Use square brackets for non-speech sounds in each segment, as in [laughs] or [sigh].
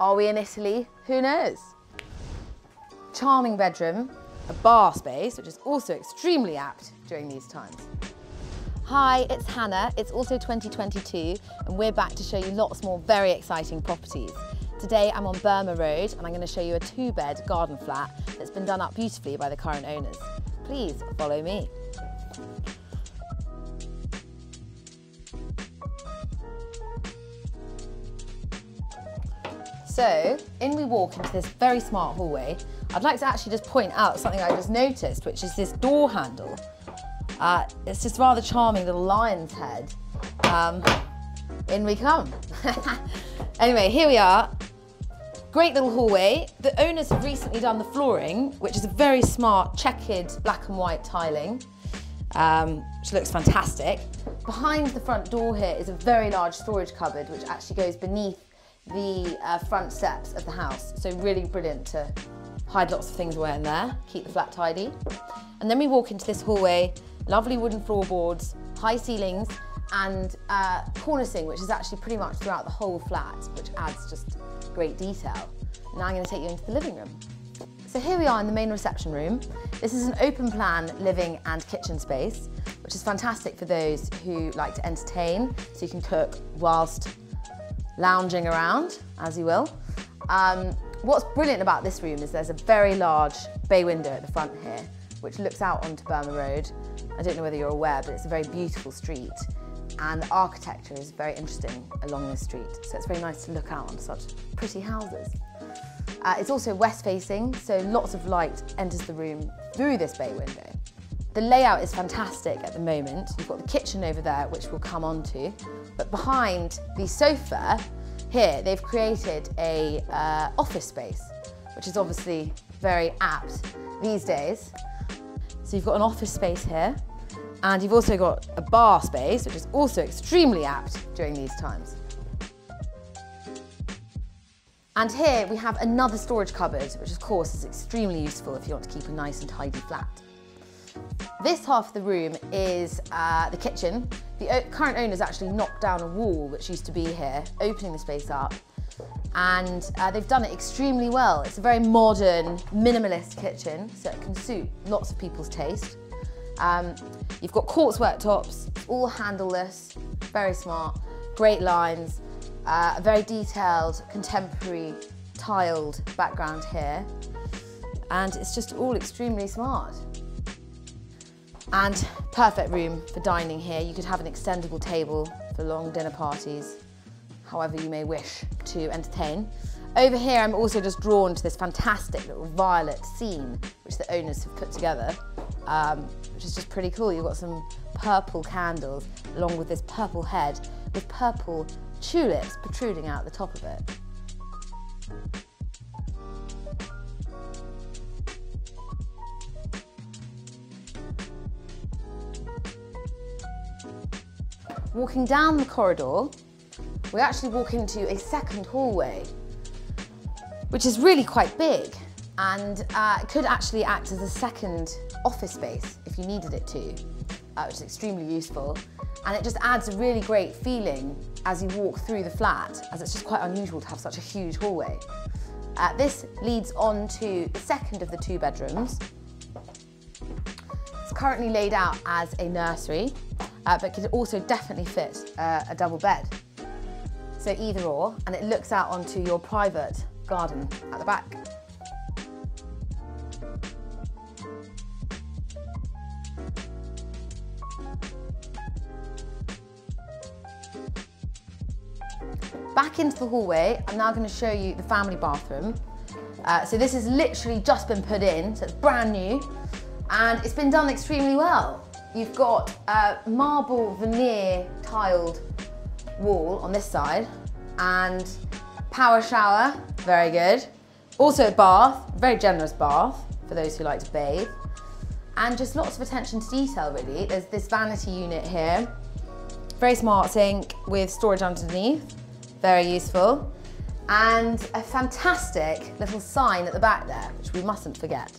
Are we in Italy? Who knows? Charming bedroom, a bar space, which is also extremely apt during these times. Hi, it's Hannah. It's also 2022 and we're back to show you lots more very exciting properties. Today I'm on Burma Road and I'm going to show you a two bed garden flat that's been done up beautifully by the current owners. Please follow me. So, in we walk into this very smart hallway. I'd like to actually just point out something I just noticed, which is this door handle. Uh, it's just rather charming little lion's head. Um, in we come. [laughs] anyway, here we are. Great little hallway. The owners have recently done the flooring, which is a very smart checkered black and white tiling, um, which looks fantastic. Behind the front door here is a very large storage cupboard, which actually goes beneath the uh, front steps of the house. So really brilliant to hide lots of things away in there, keep the flat tidy. And then we walk into this hallway, lovely wooden floorboards, high ceilings, and uh, cornicing, which is actually pretty much throughout the whole flat, which adds just great detail. Now I'm going to take you into the living room. So here we are in the main reception room. This is an open plan living and kitchen space, which is fantastic for those who like to entertain, so you can cook whilst lounging around, as you will. Um, what's brilliant about this room is there's a very large bay window at the front here, which looks out onto Burma Road. I don't know whether you're aware, but it's a very beautiful street. And the architecture is very interesting along this street. So it's very nice to look out on such pretty houses. Uh, it's also west facing, so lots of light enters the room through this bay window. The layout is fantastic at the moment. You've got the kitchen over there, which we'll come on to. But behind the sofa, here, they've created a uh, office space, which is obviously very apt these days. So you've got an office space here, and you've also got a bar space, which is also extremely apt during these times. And here we have another storage cupboard, which of course is extremely useful if you want to keep a nice and tidy flat. This half of the room is uh, the kitchen. The current owners actually knocked down a wall which used to be here, opening the space up. And uh, they've done it extremely well. It's a very modern, minimalist kitchen, so it can suit lots of people's taste. Um, you've got quartz worktops, all handleless, very smart, great lines, uh, a very detailed, contemporary, tiled background here. And it's just all extremely smart. And perfect room for dining here. You could have an extendable table for long dinner parties, however you may wish to entertain. Over here, I'm also just drawn to this fantastic little violet scene, which the owners have put together, um, which is just pretty cool. You've got some purple candles along with this purple head with purple tulips protruding out the top of it. Walking down the corridor, we actually walk into a second hallway, which is really quite big and uh, could actually act as a second office space if you needed it to, uh, which is extremely useful. And it just adds a really great feeling as you walk through the flat, as it's just quite unusual to have such a huge hallway. Uh, this leads on to the second of the two bedrooms. It's currently laid out as a nursery, uh, but could also definitely fit uh, a double bed. So either or, and it looks out onto your private garden at the back. Back into the hallway, I'm now going to show you the family bathroom. Uh, so this has literally just been put in, so it's brand new, and it's been done extremely well. You've got a marble veneer tiled wall on this side and power shower, very good. Also a bath, very generous bath for those who like to bathe. And just lots of attention to detail really. There's this vanity unit here, very smart sink with storage underneath, very useful. And a fantastic little sign at the back there, which we mustn't forget.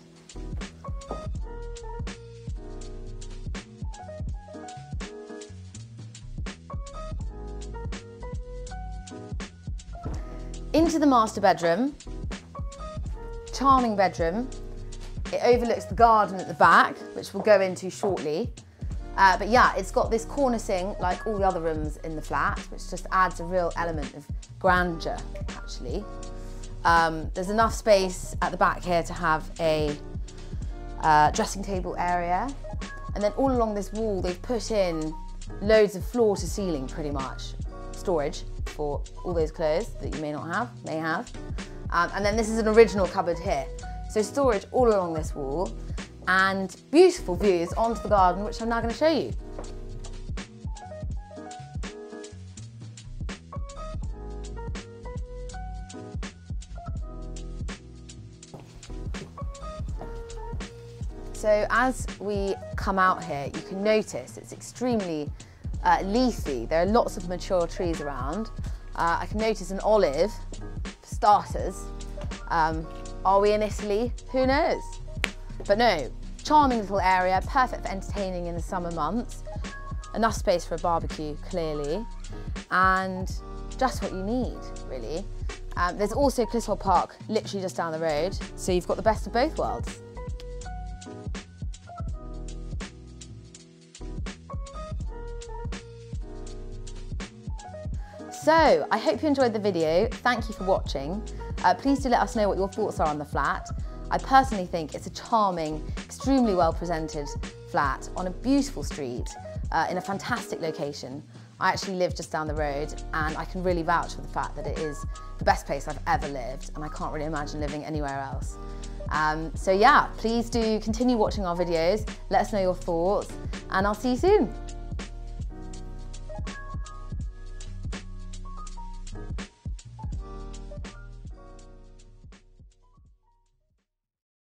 Into the master bedroom. Charming bedroom. It overlooks the garden at the back, which we'll go into shortly. Uh, but yeah, it's got this cornicing like all the other rooms in the flat, which just adds a real element of grandeur, actually. Um, there's enough space at the back here to have a uh, dressing table area. And then all along this wall, they've put in loads of floor to ceiling, pretty much, storage for all those clothes that you may not have, may have. Um, and then this is an original cupboard here. So storage all along this wall and beautiful views onto the garden, which I'm now going to show you. So as we come out here, you can notice it's extremely uh, leafy. There are lots of mature trees around. Uh, I can notice an olive, for starters. Um, are we in Italy? Who knows? But no, charming little area, perfect for entertaining in the summer months. Enough space for a barbecue, clearly. And just what you need, really. Um, there's also Clissold Park, literally just down the road. So you've got the best of both worlds. So, I hope you enjoyed the video. Thank you for watching. Uh, please do let us know what your thoughts are on the flat. I personally think it's a charming, extremely well presented flat on a beautiful street uh, in a fantastic location. I actually live just down the road and I can really vouch for the fact that it is the best place I've ever lived and I can't really imagine living anywhere else. Um, so yeah, please do continue watching our videos, let us know your thoughts and I'll see you soon.